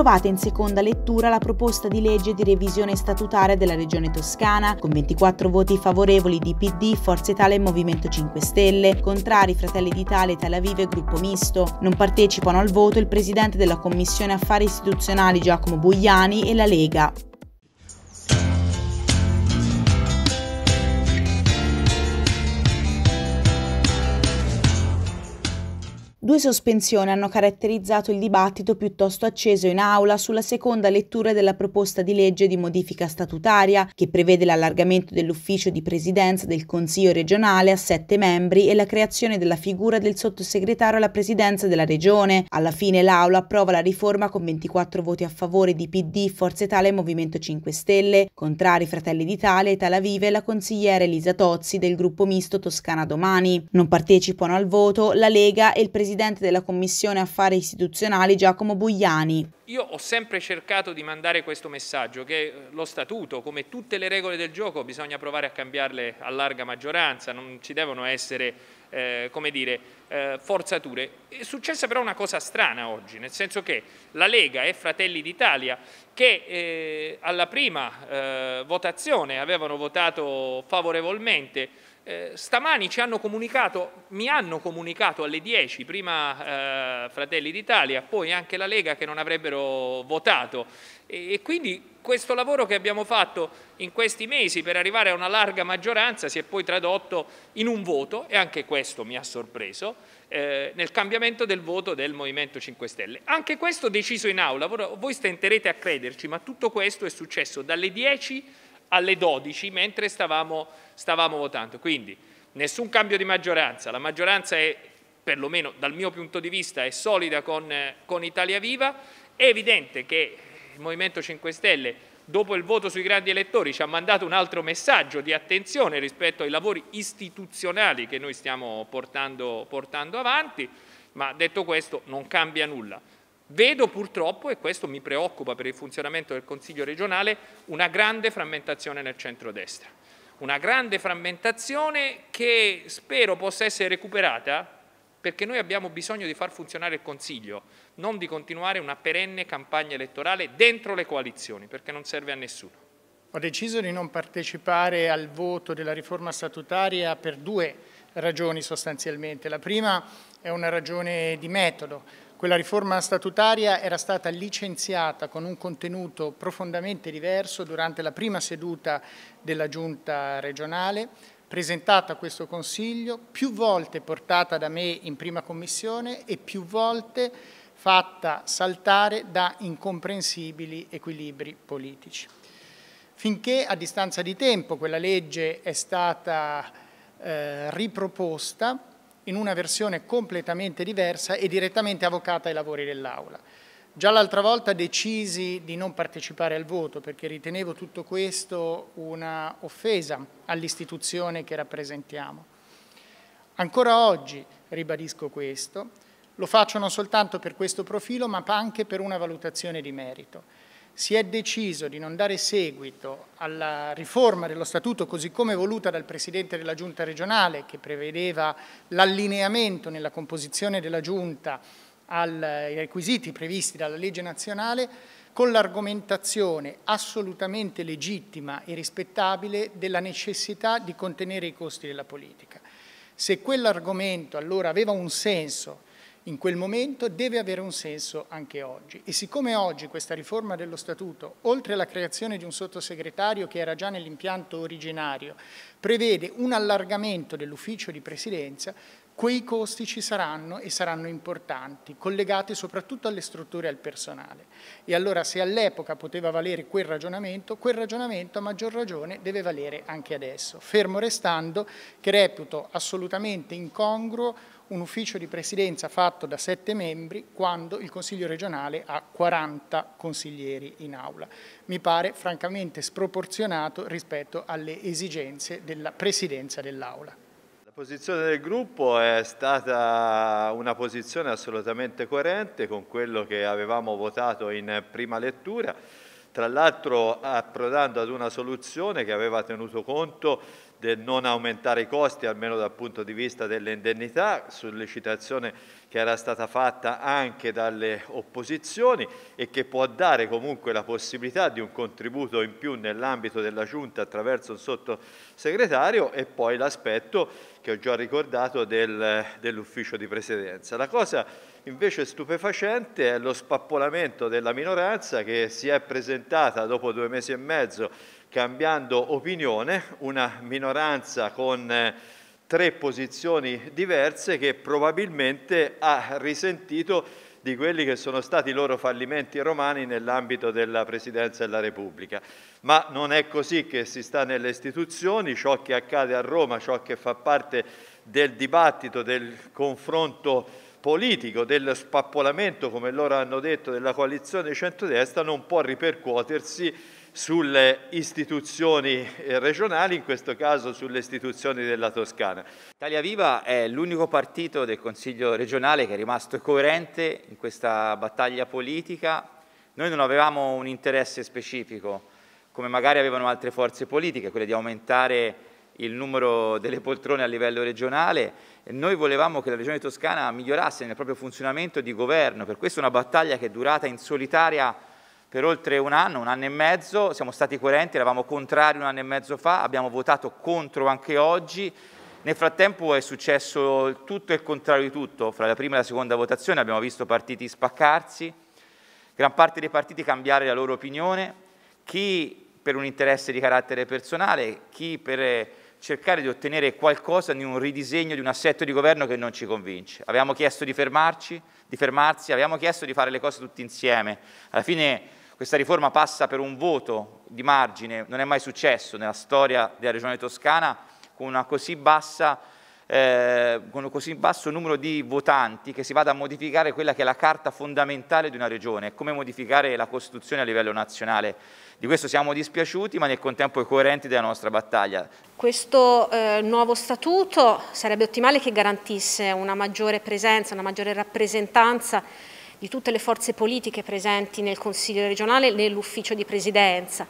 approvata in seconda lettura la proposta di legge di revisione statutaria della Regione Toscana, con 24 voti favorevoli di PD, Forza Italia e Movimento 5 Stelle, contrari Fratelli d'Italia, Italia Viva e Gruppo Misto. Non partecipano al voto il Presidente della Commissione Affari Istituzionali Giacomo Bugliani e la Lega. Due sospensioni hanno caratterizzato il dibattito piuttosto acceso in aula sulla seconda lettura della proposta di legge di modifica statutaria che prevede l'allargamento dell'ufficio di presidenza del Consiglio regionale a sette membri e la creazione della figura del sottosegretario alla presidenza della regione. Alla fine l'aula approva la riforma con 24 voti a favore di PD, Forza Italia e Movimento 5 Stelle, contrari Fratelli d'Italia, Italia Viva e la consigliera Elisa Tozzi del gruppo misto Toscana Domani. Non partecipano al voto la Lega e il presidente presidente della Commissione Affari Istituzionali Giacomo Bugliani. Io ho sempre cercato di mandare questo messaggio che lo statuto, come tutte le regole del gioco, bisogna provare a cambiarle a larga maggioranza, non ci devono essere eh, come dire, eh, forzature. È successa però una cosa strana oggi, nel senso che la Lega e Fratelli d'Italia, che eh, alla prima eh, votazione avevano votato favorevolmente, eh, stamani ci hanno comunicato, mi hanno comunicato alle 10, prima eh, Fratelli d'Italia, poi anche la Lega che non avrebbero votato e, e, quindi questo lavoro che abbiamo fatto in questi mesi per arrivare a una larga maggioranza si è poi tradotto in un voto e anche questo mi ha sorpreso eh, nel cambiamento del voto del Movimento 5 Stelle. Anche questo deciso in aula, voi stenterete a crederci, ma tutto questo è successo dalle 10 alle 12 mentre stavamo, stavamo votando. Quindi nessun cambio di maggioranza, la maggioranza è, perlomeno dal mio punto di vista, è solida con, con Italia Viva, è evidente che il Movimento 5 Stelle dopo il voto sui grandi elettori ci ha mandato un altro messaggio di attenzione rispetto ai lavori istituzionali che noi stiamo portando, portando avanti, ma detto questo non cambia nulla. Vedo purtroppo, e questo mi preoccupa per il funzionamento del Consiglio regionale, una grande frammentazione nel centrodestra. Una grande frammentazione che spero possa essere recuperata perché noi abbiamo bisogno di far funzionare il Consiglio, non di continuare una perenne campagna elettorale dentro le coalizioni, perché non serve a nessuno. Ho deciso di non partecipare al voto della riforma statutaria per due ragioni sostanzialmente. La prima è una ragione di metodo. Quella riforma statutaria era stata licenziata con un contenuto profondamente diverso durante la prima seduta della giunta regionale, presentata a questo Consiglio, più volte portata da me in prima commissione e più volte fatta saltare da incomprensibili equilibri politici. Finché a distanza di tempo quella legge è stata eh, riproposta, in una versione completamente diversa e direttamente avvocata ai lavori dell'Aula. Già l'altra volta decisi di non partecipare al voto perché ritenevo tutto questo una offesa all'istituzione che rappresentiamo. Ancora oggi ribadisco questo, lo faccio non soltanto per questo profilo ma anche per una valutazione di merito si è deciso di non dare seguito alla riforma dello Statuto così come voluta dal Presidente della Giunta regionale che prevedeva l'allineamento nella composizione della Giunta ai requisiti previsti dalla legge nazionale con l'argomentazione assolutamente legittima e rispettabile della necessità di contenere i costi della politica. Se quell'argomento allora aveva un senso in quel momento deve avere un senso anche oggi. E siccome oggi questa riforma dello Statuto, oltre alla creazione di un sottosegretario che era già nell'impianto originario, prevede un allargamento dell'ufficio di presidenza, quei costi ci saranno e saranno importanti, collegati soprattutto alle strutture e al personale. E allora se all'epoca poteva valere quel ragionamento, quel ragionamento a maggior ragione deve valere anche adesso, fermo restando che reputo assolutamente incongruo un ufficio di presidenza fatto da sette membri quando il Consiglio regionale ha 40 consiglieri in aula. Mi pare francamente sproporzionato rispetto alle esigenze della presidenza dell'aula. La posizione del gruppo è stata una posizione assolutamente coerente con quello che avevamo votato in prima lettura, tra l'altro approdando ad una soluzione che aveva tenuto conto del non aumentare i costi, almeno dal punto di vista delle indennità, sollecitazione che era stata fatta anche dalle opposizioni e che può dare comunque la possibilità di un contributo in più nell'ambito della Giunta attraverso un sottosegretario e poi l'aspetto che ho già ricordato del, dell'ufficio di presidenza. La cosa invece stupefacente è lo spappolamento della minoranza che si è presentata dopo due mesi e mezzo cambiando opinione, una minoranza con eh, tre posizioni diverse che probabilmente ha risentito di quelli che sono stati i loro fallimenti romani nell'ambito della Presidenza della Repubblica. Ma non è così che si sta nelle istituzioni, ciò che accade a Roma, ciò che fa parte del dibattito, del confronto politico, del spappolamento, come loro hanno detto, della coalizione centrodestra, non può ripercuotersi sulle istituzioni eh, regionali, in questo caso sulle istituzioni della Toscana. Italia Viva è l'unico partito del Consiglio regionale che è rimasto coerente in questa battaglia politica. Noi non avevamo un interesse specifico, come magari avevano altre forze politiche, quelle di aumentare il numero delle poltrone a livello regionale. Noi volevamo che la Regione Toscana migliorasse nel proprio funzionamento di governo, per questo è una battaglia che è durata in solitaria per oltre un anno, un anno e mezzo, siamo stati coerenti, eravamo contrari un anno e mezzo fa, abbiamo votato contro anche oggi, nel frattempo è successo tutto e il contrario di tutto, fra la prima e la seconda votazione abbiamo visto partiti spaccarsi, gran parte dei partiti cambiare la loro opinione, chi per un interesse di carattere personale, chi per cercare di ottenere qualcosa di un ridisegno di un assetto di governo che non ci convince. Avevamo chiesto di fermarci, di fermarsi, avevamo chiesto di fare le cose tutti insieme. Alla fine questa riforma passa per un voto di margine, non è mai successo nella storia della Regione Toscana con una così bassa eh, con un così basso numero di votanti che si vada a modificare quella che è la carta fondamentale di una regione, come modificare la Costituzione a livello nazionale. Di questo siamo dispiaciuti, ma nel contempo coerenti della nostra battaglia. Questo eh, nuovo statuto sarebbe ottimale che garantisse una maggiore presenza, una maggiore rappresentanza di tutte le forze politiche presenti nel Consiglio regionale e nell'ufficio di presidenza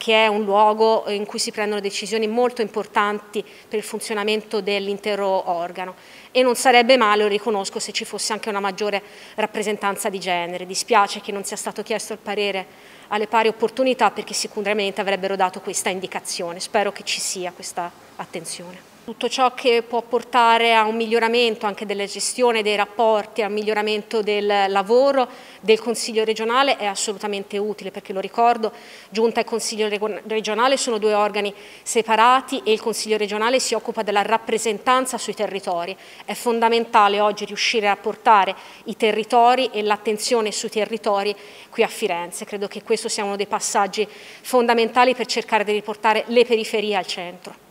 che è un luogo in cui si prendono decisioni molto importanti per il funzionamento dell'intero organo e non sarebbe male, lo riconosco, se ci fosse anche una maggiore rappresentanza di genere. Dispiace che non sia stato chiesto il parere alle pari opportunità perché sicuramente avrebbero dato questa indicazione. Spero che ci sia questa attenzione tutto ciò che può portare a un miglioramento anche della gestione dei rapporti, a un miglioramento del lavoro del Consiglio regionale è assolutamente utile perché lo ricordo, Giunta e Consiglio regionale sono due organi separati e il Consiglio regionale si occupa della rappresentanza sui territori. È fondamentale oggi riuscire a portare i territori e l'attenzione sui territori qui a Firenze. Credo che questo sia uno dei passaggi fondamentali per cercare di riportare le periferie al centro.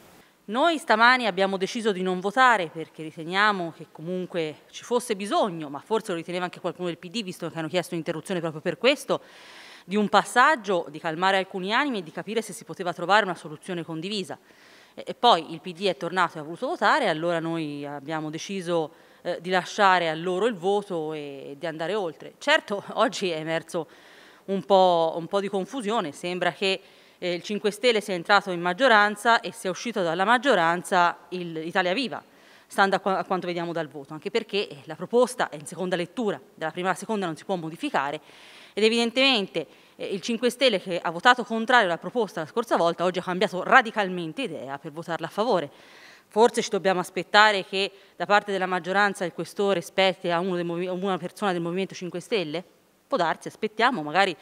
Noi stamani abbiamo deciso di non votare perché riteniamo che comunque ci fosse bisogno, ma forse lo riteneva anche qualcuno del PD, visto che hanno chiesto un'interruzione proprio per questo, di un passaggio, di calmare alcuni animi e di capire se si poteva trovare una soluzione condivisa. E, poi il PD è tornato e ha voluto votare, allora noi abbiamo deciso eh, di lasciare a loro il voto e di andare oltre. Certo, oggi è emerso un po', un po di confusione, sembra che eh, il 5 Stelle sia entrato in maggioranza e sia uscito dalla maggioranza il Italia Viva, stando a, a quanto vediamo dal voto, anche perché eh, la proposta è in seconda lettura, dalla prima alla seconda non si può modificare ed evidentemente eh, il 5 Stelle che ha votato contrario alla proposta la scorsa volta oggi ha cambiato radicalmente idea per votarla a favore. Forse ci dobbiamo aspettare che da parte della maggioranza il questore spetti a una persona del Movimento 5 Stelle? Può darsi, aspettiamo, magari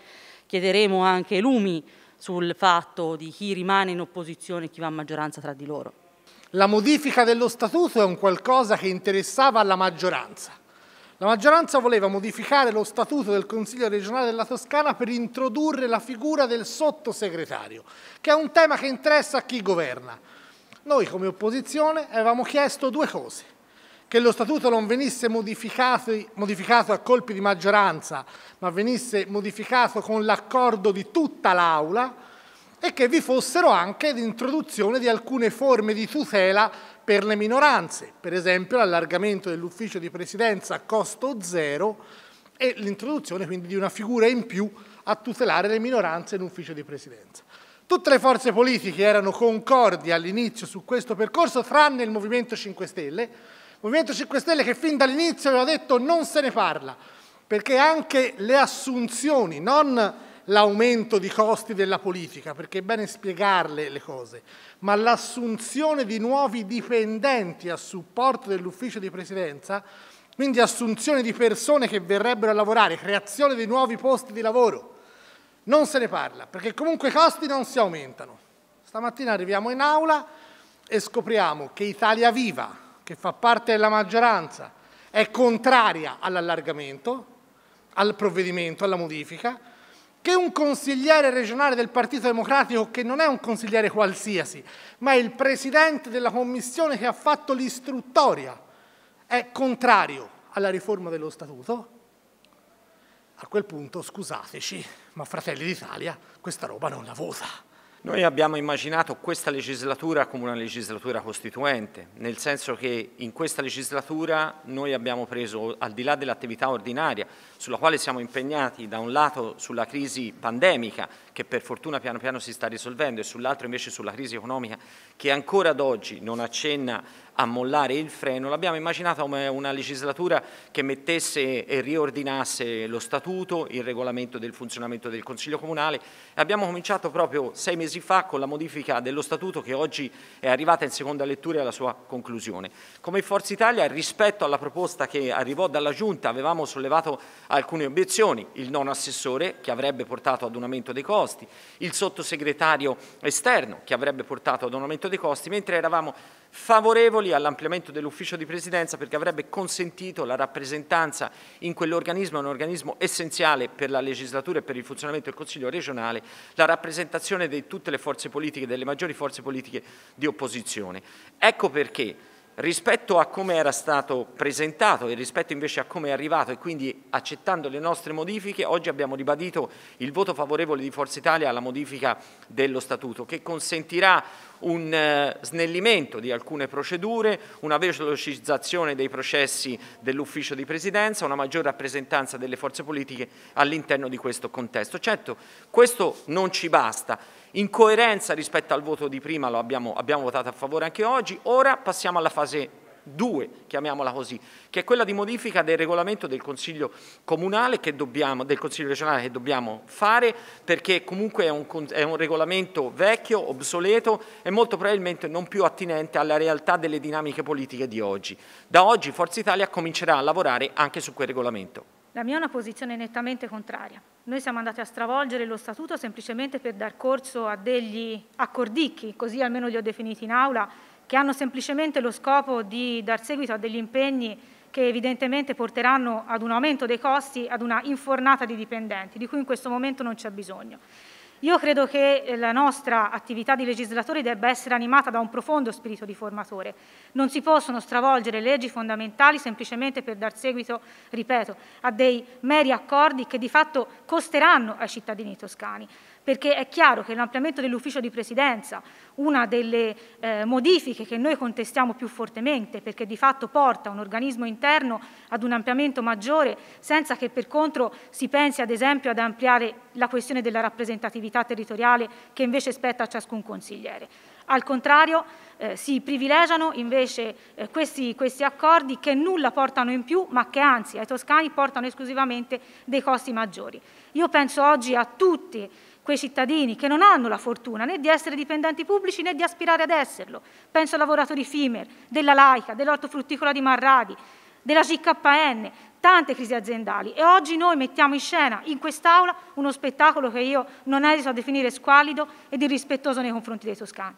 chiederemo anche lumi sul fatto di chi rimane in opposizione e chi va a maggioranza tra di loro. La modifica dello statuto è un qualcosa che interessava alla maggioranza. La maggioranza voleva modificare lo statuto del Consiglio regionale della Toscana per introdurre la figura del sottosegretario, che è un tema che interessa a chi governa. Noi come opposizione avevamo chiesto due cose che lo statuto non venisse modificato, modificato, a colpi di maggioranza, ma venisse modificato con l'accordo di tutta l'Aula e che vi fossero anche l'introduzione di alcune forme di tutela per le minoranze, per esempio l'allargamento dell'ufficio di presidenza a costo zero e l'introduzione quindi di una figura in più a tutelare le minoranze in ufficio di presidenza. Tutte le forze politiche erano concordi all'inizio su questo percorso, tranne il Movimento 5 Stelle. Movimento 5 Stelle che fin dall'inizio aveva detto non se ne parla, perché anche le assunzioni, non l'aumento di costi della politica, perché è bene spiegarle le cose, ma l'assunzione di nuovi dipendenti a supporto dell'ufficio di presidenza, quindi assunzione di persone che verrebbero a lavorare, creazione di nuovi posti di lavoro, non se ne parla, perché comunque i costi non si aumentano. Stamattina arriviamo in aula e scopriamo che Italia Viva, che fa parte della maggioranza, è contraria all'allargamento, al provvedimento, alla modifica, che un consigliere regionale del Partito Democratico, che non è un consigliere qualsiasi, ma è il presidente della commissione che ha fatto l'istruttoria, è contrario alla riforma dello Statuto, a quel punto scusateci, ma Fratelli d'Italia questa roba non la vota. Noi abbiamo immaginato questa legislatura come una legislatura costituente, nel senso che in questa legislatura noi abbiamo preso, al di là dell'attività ordinaria, sulla quale siamo impegnati da un lato sulla crisi pandemica, che per fortuna piano piano si sta risolvendo, e sull'altro invece sulla crisi economica, che ancora ad oggi non accenna a mollare il freno, l'abbiamo immaginata come una legislatura che mettesse e riordinasse lo statuto, il regolamento del funzionamento del Consiglio Comunale e abbiamo cominciato proprio sei mesi fa con la modifica dello statuto che oggi è arrivata in seconda lettura alla sua conclusione. Come Forza Italia rispetto alla proposta che arrivò dalla Giunta avevamo sollevato alcune obiezioni, il non assessore che avrebbe portato ad un aumento dei costi, il sottosegretario esterno che avrebbe portato ad un aumento dei costi, mentre eravamo favorevoli all'ampliamento dell'ufficio di presidenza perché avrebbe consentito la rappresentanza in quell'organismo, un organismo essenziale per la legislatura e per il funzionamento del Consiglio regionale, la rappresentazione di tutte le forze politiche, delle maggiori forze politiche di opposizione. Ecco perché rispetto a come era stato presentato e rispetto invece a come è arrivato e quindi accettando le nostre modifiche, oggi abbiamo ribadito il voto favorevole di Forza Italia alla modifica dello Statuto che consentirà un eh, snellimento di alcune procedure, una velocizzazione dei processi dell'ufficio di presidenza, una maggiore rappresentanza delle forze politiche all'interno di questo contesto. Certo, questo non ci basta, in coerenza rispetto al voto di prima lo abbiamo, abbiamo votato a favore anche oggi, ora passiamo alla fase 2, chiamiamola così, che è quella di modifica del regolamento del Consiglio comunale che dobbiamo, del Consiglio regionale che dobbiamo fare perché comunque è un, è un regolamento vecchio, obsoleto e molto probabilmente non più attinente alla realtà delle dinamiche politiche di oggi. Da oggi Forza Italia comincerà a lavorare anche su quel regolamento. La mia è una posizione nettamente contraria. Noi siamo andati a stravolgere lo statuto semplicemente per dar corso a degli accordicchi, così almeno li ho definiti in aula, che hanno semplicemente lo scopo di dar seguito a degli impegni che evidentemente porteranno ad un aumento dei costi, ad una infornata di dipendenti, di cui in questo momento non c'è bisogno. Io credo che eh, la nostra attività di legislatori debba essere animata da un profondo spirito di formatore. Non si possono stravolgere leggi fondamentali semplicemente per dar seguito, ripeto, a dei meri accordi che di fatto costeranno ai cittadini toscani perché è chiaro che l'ampliamento dell'ufficio di presidenza, una delle eh, modifiche che noi contestiamo più fortemente, perché di fatto porta un organismo interno ad un ampliamento maggiore, senza che per contro si pensi ad esempio ad ampliare la questione della rappresentatività territoriale che invece spetta a ciascun consigliere. Al contrario, eh, si privilegiano invece eh, questi, questi, accordi che nulla portano in più, ma che anzi ai toscani portano esclusivamente dei costi maggiori. Io penso oggi a tutti quei cittadini che non hanno la fortuna né di essere dipendenti pubblici né di aspirare ad esserlo. Penso ai lavoratori FIMER, della Laica, dell'ortofrutticola di Marradi, della CKN, tante crisi aziendali e oggi noi mettiamo in scena in quest'Aula uno spettacolo che io non esito a definire squallido ed irrispettoso nei confronti dei toscani.